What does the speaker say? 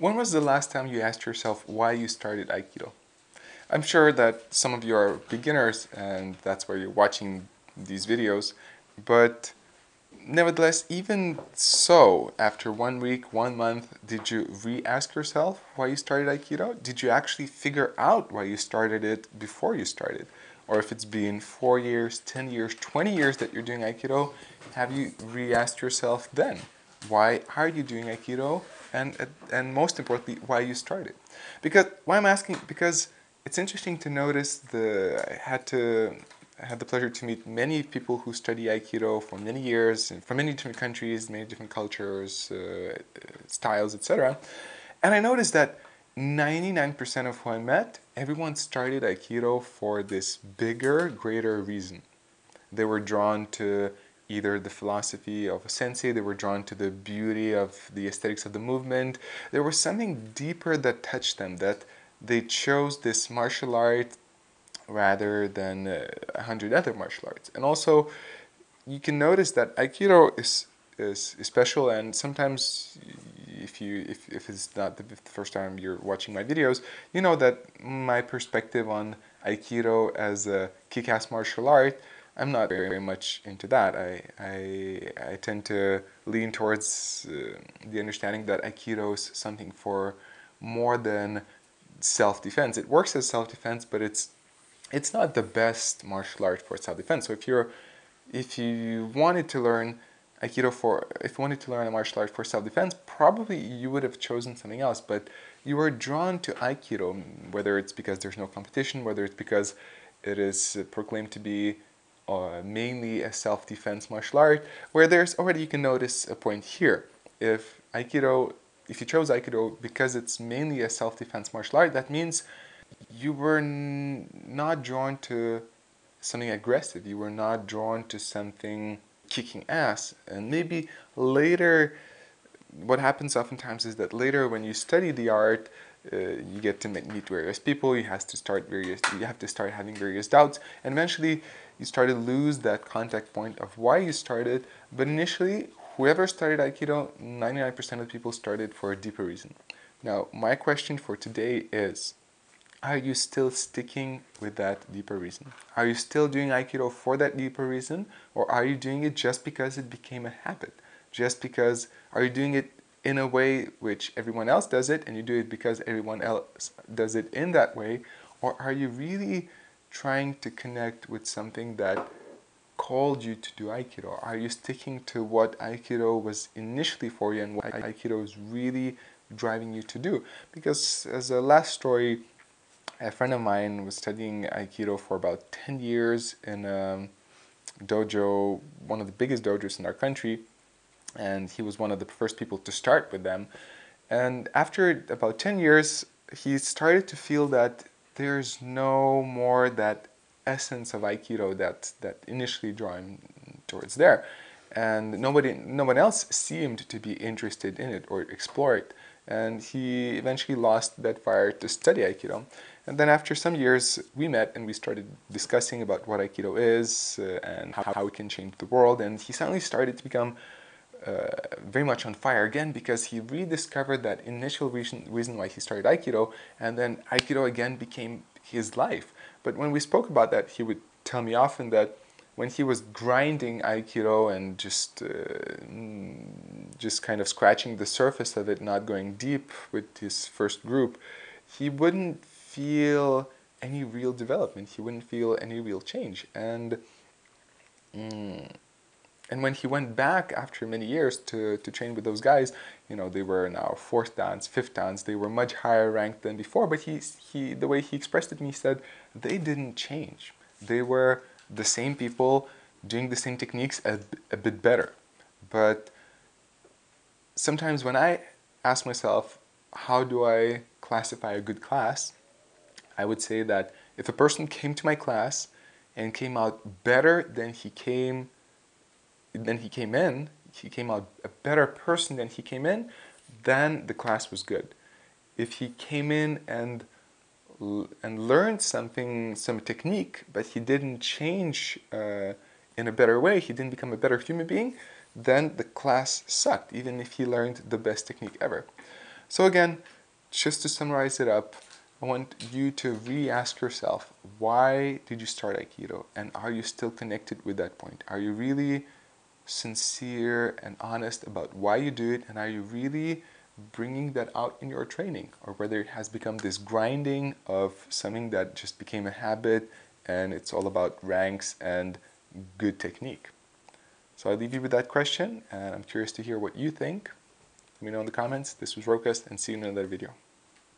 When was the last time you asked yourself why you started Aikido? I'm sure that some of you are beginners and that's why you're watching these videos, but nevertheless, even so, after one week, one month, did you re ask yourself why you started Aikido? Did you actually figure out why you started it before you started? Or if it's been four years, 10 years, 20 years that you're doing Aikido, have you re asked yourself then? Why are you doing Aikido? And and most importantly why you started because why i'm asking because it's interesting to notice the i had to I had the pleasure to meet many people who study Aikido for many years and from many different countries, many different cultures, uh, styles, etc. And I noticed that 99% of who I met, everyone started Aikido for this bigger, greater reason. They were drawn to either the philosophy of a sensei, they were drawn to the beauty of the aesthetics of the movement. There was something deeper that touched them, that they chose this martial art rather than uh, a hundred other martial arts. And also, you can notice that Aikido is, is, is special, and sometimes if you if, if it's not the first time you're watching my videos, you know that my perspective on Aikido as a kick-ass martial art I'm not very much into that. I, I, I tend to lean towards uh, the understanding that Aikido is something for more than self-defense. It works as self-defense, but it's it's not the best martial art for self-defense. So if you're if you wanted to learn Aikido for if you wanted to learn a martial art for self-defense, probably you would have chosen something else. But you were drawn to Aikido, whether it's because there's no competition, whether it's because it is proclaimed to be uh, mainly a self-defense martial art, where there's already you can notice a point here. If Aikido, if you chose Aikido because it's mainly a self-defense martial art, that means you were not drawn to something aggressive. You were not drawn to something kicking ass. And maybe later, what happens oftentimes is that later when you study the art, uh, you get to meet various people. You have to start various. You have to start having various doubts, and eventually you start to lose that contact point of why you started. But initially, whoever started Aikido, 99% of people started for a deeper reason. Now, my question for today is Are you still sticking with that deeper reason? Are you still doing Aikido for that deeper reason? Or are you doing it just because it became a habit? Just because, are you doing it in a way which everyone else does it and you do it because everyone else does it in that way? Or are you really trying to connect with something that called you to do Aikido? Are you sticking to what Aikido was initially for you and what Aikido is really driving you to do? Because as a last story, a friend of mine was studying Aikido for about 10 years in a dojo, one of the biggest dojos in our country, and he was one of the first people to start with them. And after about 10 years, he started to feel that there's no more that essence of Aikido that, that initially drew him towards there. And nobody, no one else seemed to be interested in it or explore it. And he eventually lost that fire to study Aikido. And then after some years, we met and we started discussing about what Aikido is uh, and how, how it can change the world. And he suddenly started to become very much on fire again because he rediscovered that initial reason, reason why he started Aikido, and then Aikido again became his life. But when we spoke about that, he would tell me often that when he was grinding Aikido and just uh, just kind of scratching the surface of it, not going deep with his first group, he wouldn't feel any real development. He wouldn't feel any real change, and. Mm, and when he went back after many years to, to train with those guys, you know, they were now fourth dans, fifth dans, they were much higher ranked than before, but he, he, the way he expressed it to me, he said they didn't change. They were the same people doing the same techniques a, a bit better. But sometimes when I ask myself, how do I classify a good class? I would say that if a person came to my class and came out better than he came then he came in, he came out a better person than he came in, then the class was good. If he came in and and learned something, some technique, but he didn't change uh, in a better way, he didn't become a better human being, then the class sucked, even if he learned the best technique ever. So again, just to summarize it up, I want you to really ask yourself, why did you start Aikido? And are you still connected with that point? Are you really sincere and honest about why you do it? And are you really bringing that out in your training? Or whether it has become this grinding of something that just became a habit and it's all about ranks and good technique. So I leave you with that question and I'm curious to hear what you think. Let me know in the comments. This was Rokas and see you in another video.